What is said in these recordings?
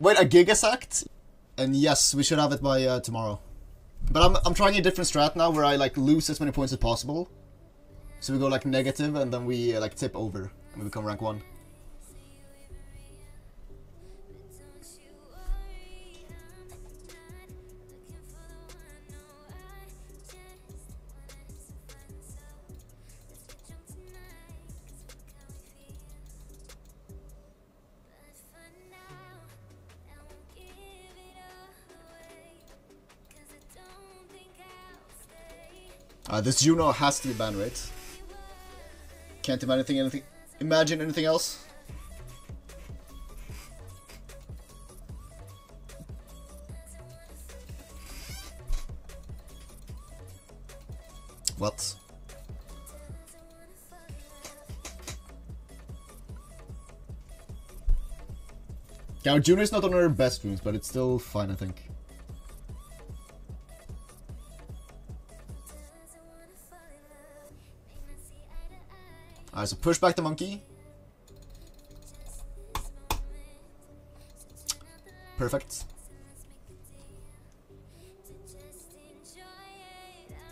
Wait, a gigasack? And yes, we should have it by uh, tomorrow. But I'm, I'm trying a different strat now where I like lose as many points as possible. So we go like negative and then we uh, like tip over and we become rank 1. Uh, this Juno has to be banned, right? Can't imagine anything, anything, imagine anything else. What? Yeah, Juno is not of her best runes, but it's still fine, I think. Alright, so push back the monkey. Perfect.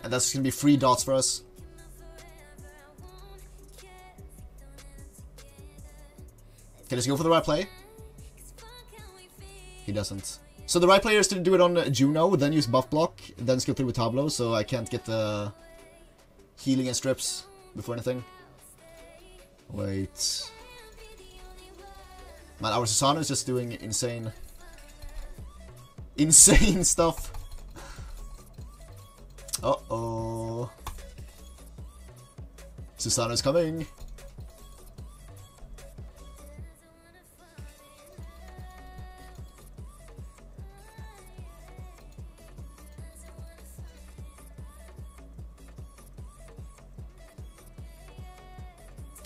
And that's gonna be three dots for us. Okay, let's go for the right play. He doesn't. So the right player is to do it on Juno, then use buff block, then skill 3 with Tablo, so I can't get the healing and strips before anything. Wait. Man, our Susano is just doing insane... Insane stuff. Uh-oh. Susano's coming.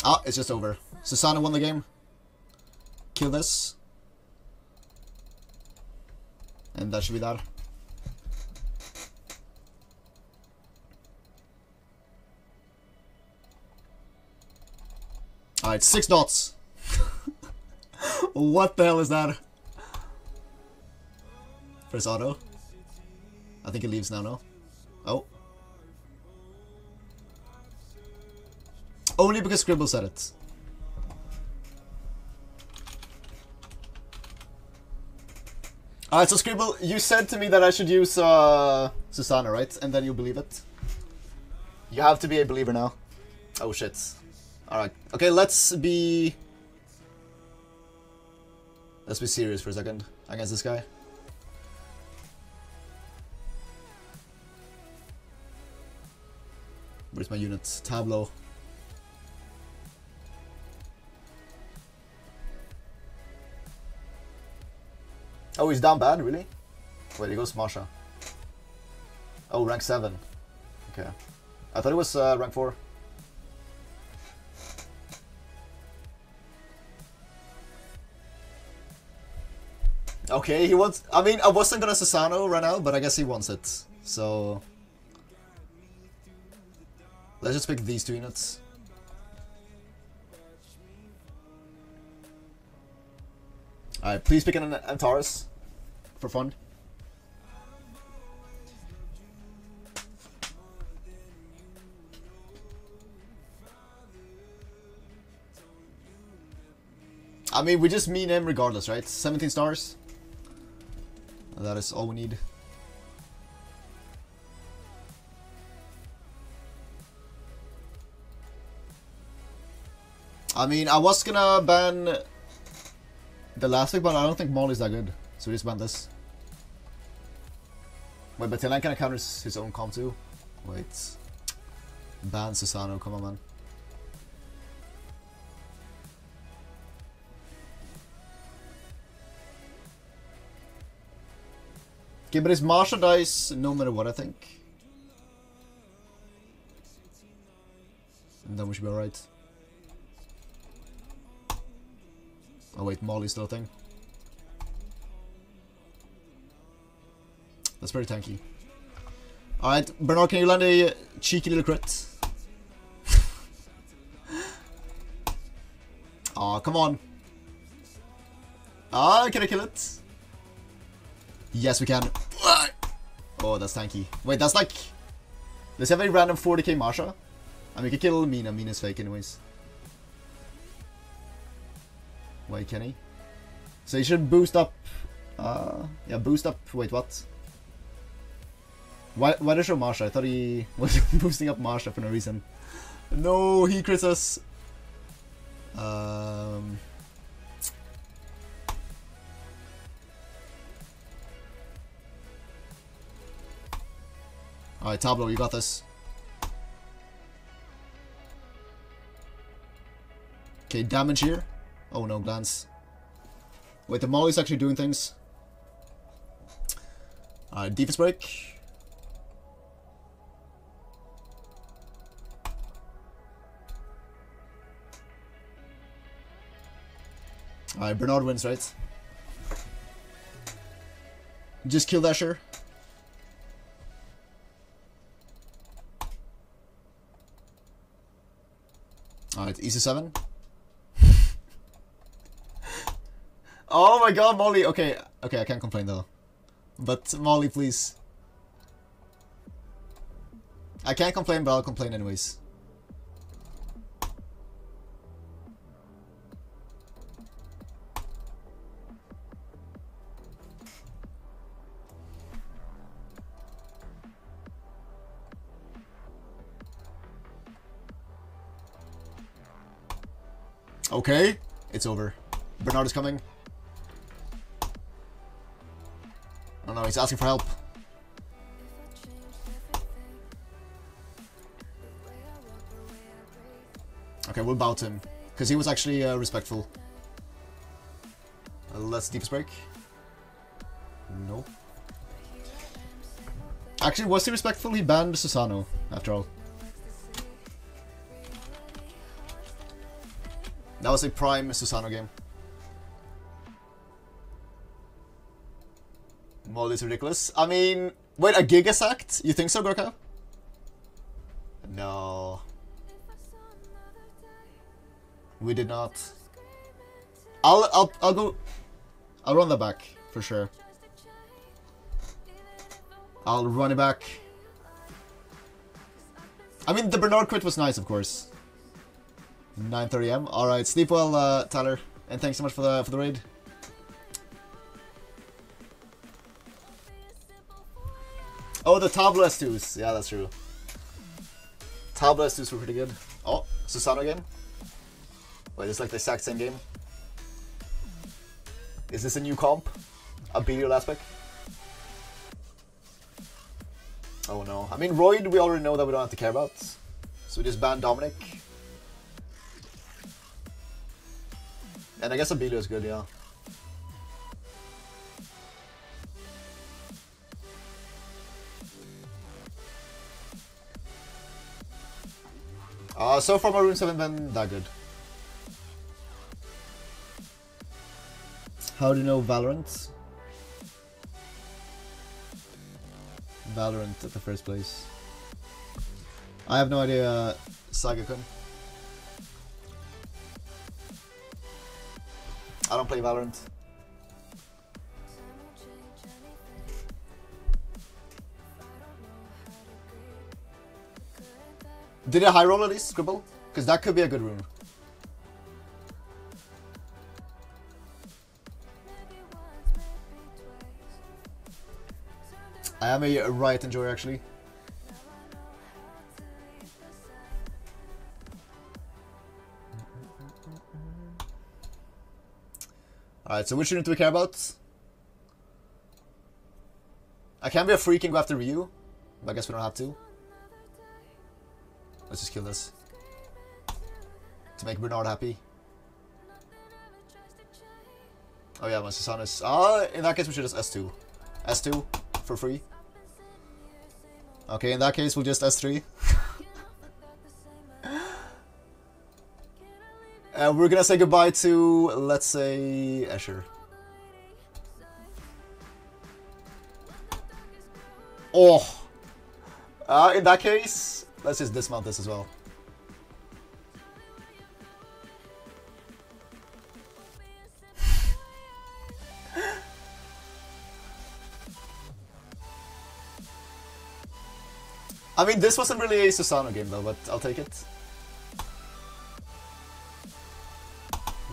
Ah, it's just over. Susano won the game. Kill this. And that should be that. Alright, six dots. what the hell is that? First auto. I think it leaves now, no? Only because Scribble said it. Alright, so Scribble, you said to me that I should use uh, Susano, right? And then you believe it? You have to be a believer now. Oh shit. Alright. Okay, let's be... Let's be serious for a second against this guy. Where's my unit? Tablo. Oh, he's down bad, really? Wait, he goes Masha. Oh, rank 7. Okay. I thought it was uh, rank 4. Okay, he wants... I mean, I wasn't gonna Susano right now, but I guess he wants it. So... Let's just pick these two units. Alright, please pick an Antares for fun. I mean, we just mean him regardless, right? 17 stars. That is all we need. I mean, I was gonna ban the last week, but I don't think Molly's that good. So we just ban this. Wait, but Tilan kind of counters his own comp too. Wait. Ban Susano, come on man. Okay, but his Marsha dies no matter what, I think. And then we should be alright. Oh wait, Molly's still a thing. That's very tanky. Alright, Bernard, can you land a cheeky little crit? Aw, oh, come on. Ah, can I kill it? Yes, we can. Oh, that's tanky. Wait, that's like... Does he have a random 40k Marsha? I mean, we could kill Mina. Mina's fake anyways. Wait, can he? So he should boost up... Uh, yeah, boost up... Wait, what? Why, why did show Marsha? I thought he was boosting up Marsha for no reason. No, he crits us. Um... Alright, Tablo, you got this. Okay, damage here. Oh no, glance. Wait, the Molly's actually doing things. Alright, defense break. Alright, Bernard wins, right? Just kill Dasher. Alright, easy 7. Oh my god, Molly! Okay, okay, I can't complain though. But Molly, please. I can't complain, but I'll complain anyways. Okay, it's over. Bernard is coming. Oh no, he's asking for help. Okay, we'll bow to him. Because he was actually uh, respectful. Uh, let's deep break. No. Actually, was he respectful? He banned Susano, after all. That was a prime Susano game. Molly's ridiculous. I mean, wait, a Gigasack? You think so, Gorka? No. We did not. I'll, I'll, I'll go... I'll run that back, for sure. I'll run it back. I mean, the Bernard crit was nice, of course. 9:30 am. All right, sleep well, uh, Tyler, and thanks so much for the for the raid. Oh, the Tablo S2s. Yeah, that's true. Tablo S2s were pretty good. Oh, Susano game. Wait, it's like the exact same game. Is this a new comp? A Belial aspect? Oh no. I mean, Royd, we already know that we don't have to care about. So we just ban Dominic. And I guess Abilio is good, yeah. Uh, so far my runes haven't been that good. How do you know Valorant? Valorant at the first place. I have no idea, Saga-kun. I don't play Valorant. Did it high roll at least, Scribble? Because that could be a good rune. I am a riot enjoyer actually. Alright, so which unit do we care about? I can be a freak and go after Ryu, but I guess we don't have to. Let's just kill this. To make Bernard happy. Oh yeah, my Susan is... Ah, in that case we should just S2. S2 for free. Okay, in that case we'll just S3. and we're gonna say goodbye to, let's say, Escher. Oh! Uh, in that case, Let's just dismount this as well. I mean, this wasn't really a Susano game though, but I'll take it.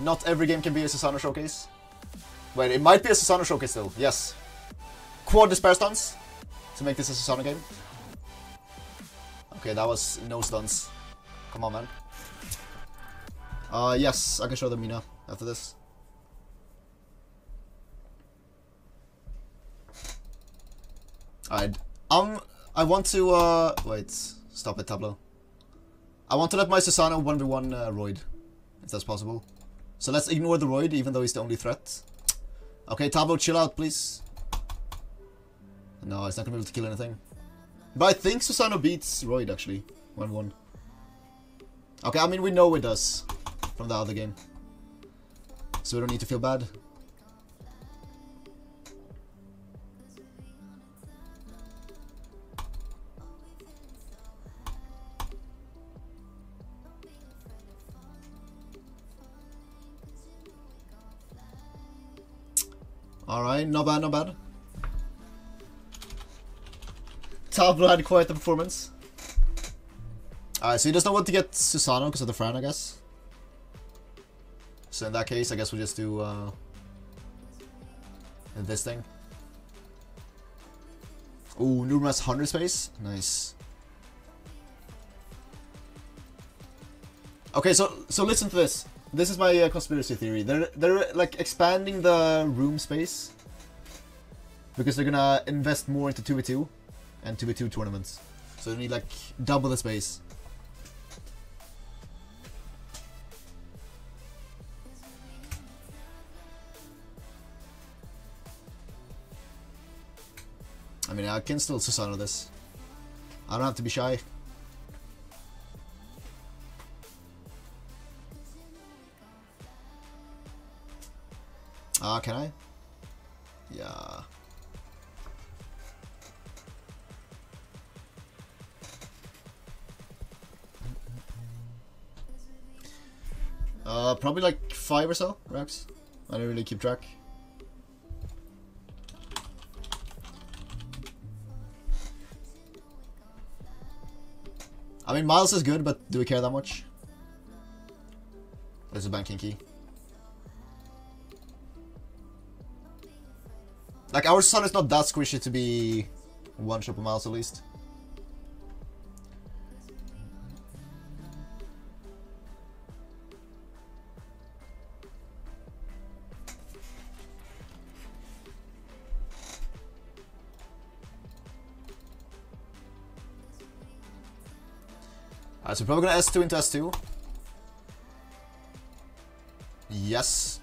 Not every game can be a Susano showcase. Wait, it might be a Susano showcase still, yes. Quad Despair Stuns to make this a Susano game. Okay, that was no stuns. Come on, man. Uh, yes, I can show them Mina after this. Alright, um, I want to, uh, wait, stop it, Tablo. I want to let my Susano 1v1 uh, Royd, if that's possible. So let's ignore the Royd, even though he's the only threat. Okay, Tablo, chill out, please. No, it's not gonna be able to kill anything. But I think Susano beats Royd, actually. 1-1. Okay, I mean, we know it does from the other game. So we don't need to feel bad. Alright, not bad, not bad. Tablo had quite the performance. Alright, so he does not want to get Susano because of the Fran, I guess. So in that case, I guess we'll just do uh, this thing. Ooh, has 100 space. Nice. Okay, so so listen to this. This is my uh, conspiracy theory. They're they're like expanding the room space because they're gonna invest more into 2v2 and 2v2 tournaments. So you need like double the space. I mean, I can still Susano this. I don't have to be shy. Ah, uh, can I? Yeah. Uh, probably like five or so racks. I don't really keep track. I mean, Miles is good, but do we care that much? There's a banking key. Like, our son is not that squishy to be one shot per Miles at least. Alright, so we're probably gonna S2 into S2. Yes.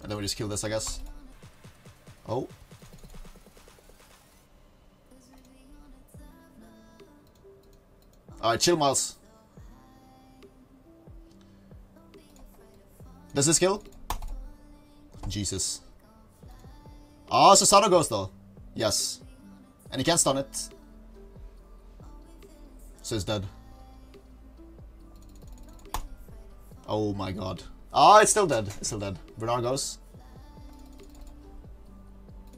And then we just kill this, I guess. Oh. Alright, chill, Miles. Does this kill? Jesus. Ah, oh, Susano goes though. Yes. And he can't stun it. So it's dead. Oh my god. Ah, oh, it's still dead. It's still dead. Bernard goes.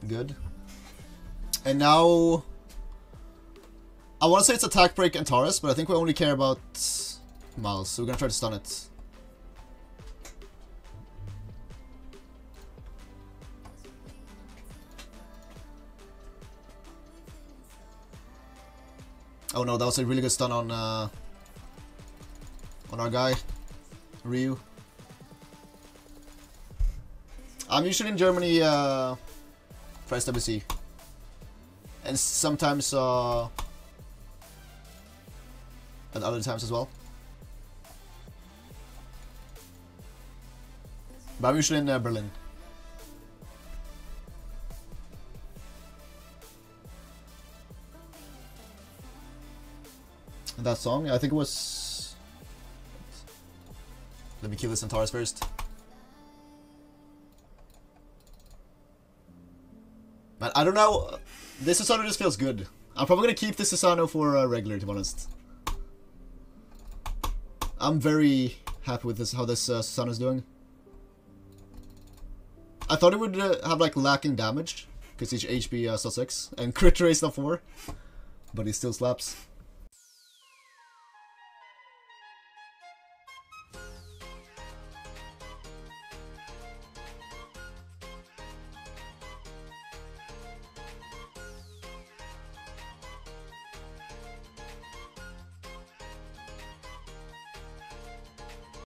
Good. And now... I want to say it's attack break and Taurus, but I think we only care about Miles, so we're gonna try to stun it. Oh no, that was a really good stun on uh, on our guy, Ryu. I'm usually in Germany uh, for SWC. And sometimes uh, at other times as well. But I'm usually in uh, Berlin. That song. I think it was... Let me kill the Centaurus first. Man, I don't know. This Susano just feels good. I'm probably gonna keep this Susano for uh, regular, to be honest. I'm very happy with this how this uh, is doing. I thought it would uh, have like lacking damage because each HP uh, so six and crit rate of four, but he still slaps.